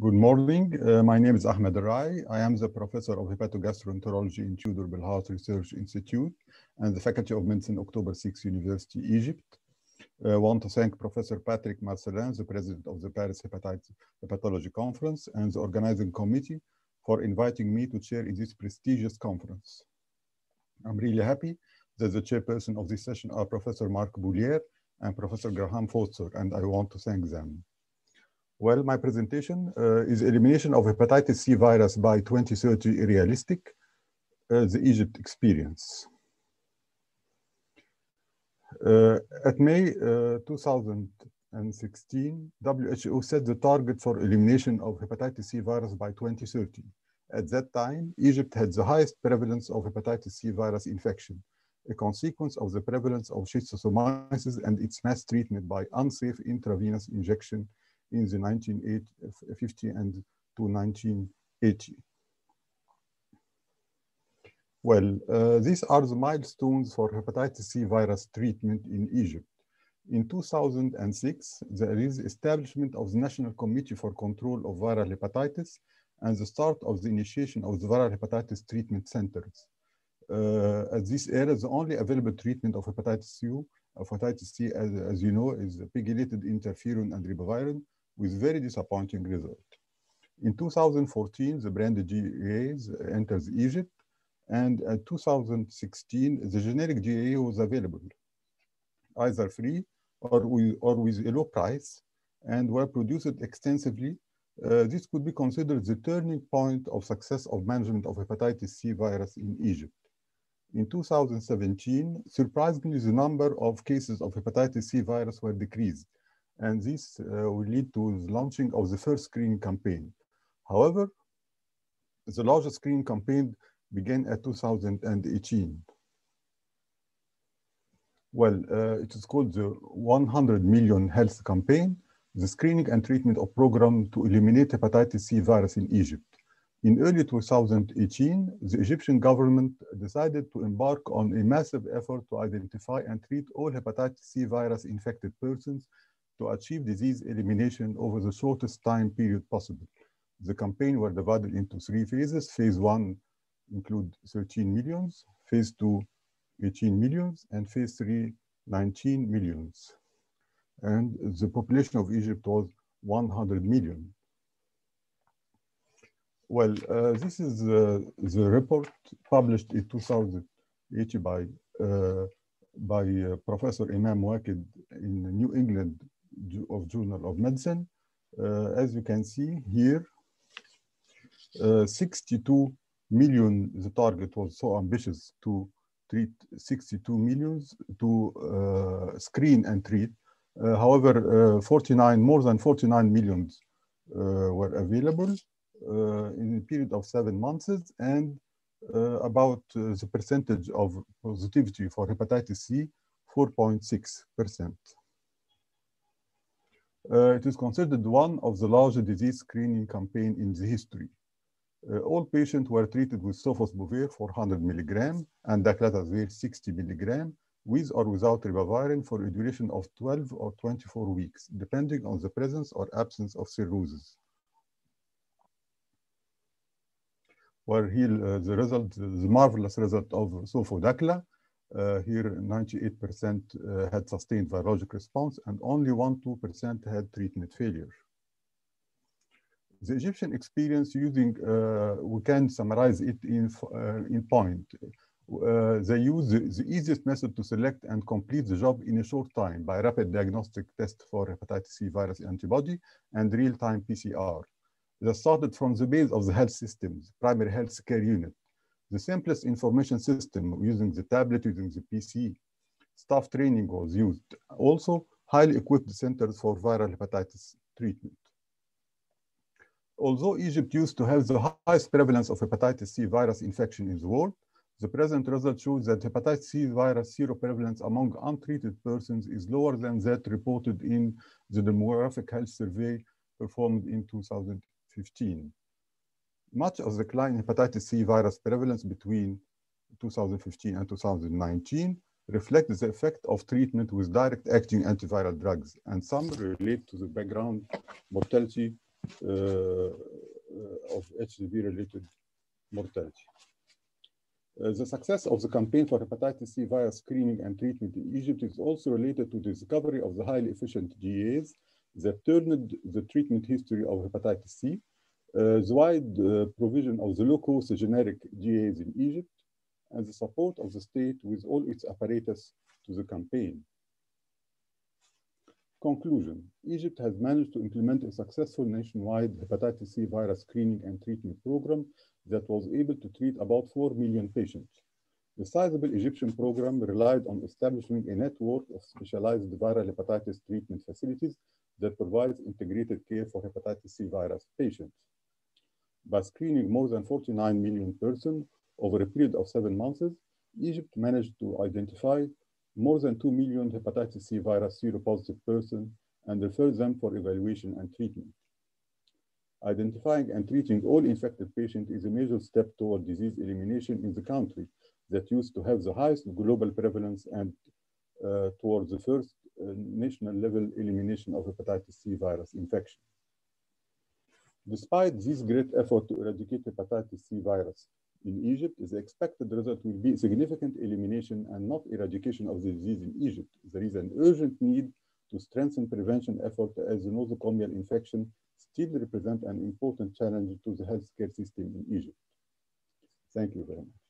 Good morning. Uh, my name is Ahmed Ray. I am the professor of hepatogastroenterology in Theodor Bilharz Research Institute and the Faculty of Medicine, October 6 University, Egypt. I uh, want to thank Professor Patrick Marcellin, the president of the Paris Hepatitis Hepatology Conference and the organizing committee for inviting me to chair in this prestigious conference. I'm really happy that the chairperson of this session are Professor Marc Bourlière and Professor Graham Foster, and I want to thank them. Well, my presentation uh, is elimination of hepatitis C virus by 2030 realistic, uh, the Egypt experience. Uh, at May 2016, WHO set the target for elimination of hepatitis C virus by 2030. At that time, Egypt had the highest prevalence of hepatitis C virus infection, a consequence of the prevalence of schistosomiasis and its mass treatment by unsafe intravenous injection in the 1950 and to 1980. Well, uh, these are the milestones for hepatitis C virus treatment in Egypt. In 2006, there is establishment of the National Committee for Control of Viral Hepatitis and the start of the initiation of the viral hepatitis treatment centers. Uh, at this era, the only available treatment of hepatitis C, of hepatitis C, as, as you know, is pegylated interferon and ribavirin, with very disappointing result. In 2014, the branded DAAs enters Egypt, and in 2016, the generic DAA was available, either free or with, or with a low price, and were produced extensively. Uh, this could be considered the turning point of success of management of hepatitis C virus in Egypt. In 2017, surprisingly, the number of cases of hepatitis C virus were decreased and this uh, will lead to the launching of the first screening campaign. However, the largest screening campaign began at 2018. Well, uh, it is called the 100 Million Health Campaign, the screening and treatment of program to eliminate hepatitis C virus in Egypt. In early 2018, the Egyptian government decided to embark on a massive effort to identify and treat all hepatitis C virus infected persons to achieve disease elimination over the shortest time period possible. The campaign were divided into three phases. Phase one include 13 millions, phase two, 18 millions, and phase three, 19 millions. And the population of Egypt was 100 million. Well, uh, this is uh, the report published in 2008 by, uh, by uh, Professor Imam Waked in New England of Journal of Medicine. Uh, as you can see here, uh, 62 million, the target was so ambitious to treat 62 millions to uh, screen and treat. Uh, however, uh, 49, more than 49 millions uh, were available in a period of seven months and about the percentage of positivity for hepatitis C, 4.6 percent. Uh, it is considered one of the largest disease screening campaign in the history. Uh, all patients were treated with sofosbuvir 400 milligram and daclatasvir 60 milligram with or without ribavirin for a duration of 12 or 24 weeks, depending on the presence or absence of cirrhosis. Where here uh, the result, the marvelous result of sofodacla uh, here, 98% uh, had sustained virologic response and only 1-2% had treatment failure. The Egyptian experience using, uh, we can summarize it in, in point. Uh, they use the, the, easiest method to select and complete the job in a short time by rapid diagnostic test for hepatitis C virus antibody and real-time PCR. They started from the base of the health systems, primary health care unit, the simplest information system using the tablet, using the PC. Staff training was used. Also, highly equipped centers for viral hepatitis treatment. Although Egypt used to have the highest prevalence of hepatitis C virus infection in the world, the present result shows that hepatitis C virus seroprevalence among untreated persons is lower than that reported in the demographic health survey performed in 2015 much of the decline in hepatitis C virus prevalence between 2015 and 2019 reflects the effect of treatment with direct acting antiviral drugs, and some relate to the background mortality of HCV-related mortality. Uh, the success of the campaign for hepatitis C virus screening and treatment in Egypt is also related to the discovery of the highly efficient DAAs that turned the treatment history of hepatitis C, uh, the wide uh, provision of the low-cost generic DAAs in Egypt, and the support of the state with all its apparatus to the campaign. Conclusion, Egypt has managed to implement a successful nationwide hepatitis C virus screening and treatment program that was able to treat about 4 million patients. The sizable Egyptian program relied on establishing a network of specialized viral hepatitis treatment facilities that provides integrated care for hepatitis C virus patients. By screening more than 49 million persons over a period of seven months, Egypt managed to identify more than 2 million hepatitis C virus seropositive persons and refer them for evaluation and treatment. Identifying and treating all infected patients is a major step toward disease elimination in the country that used to have the highest global prevalence and uh, towards the first uh, national level elimination of hepatitis C virus infection. Despite this great effort to eradicate hepatitis C virus, in Egypt, the expected result will be significant elimination and not eradication of the disease in Egypt. There is an urgent need to strengthen prevention effort as the nosocomial infection still represent an important challenge to the healthcare system in Egypt. Thank you very much.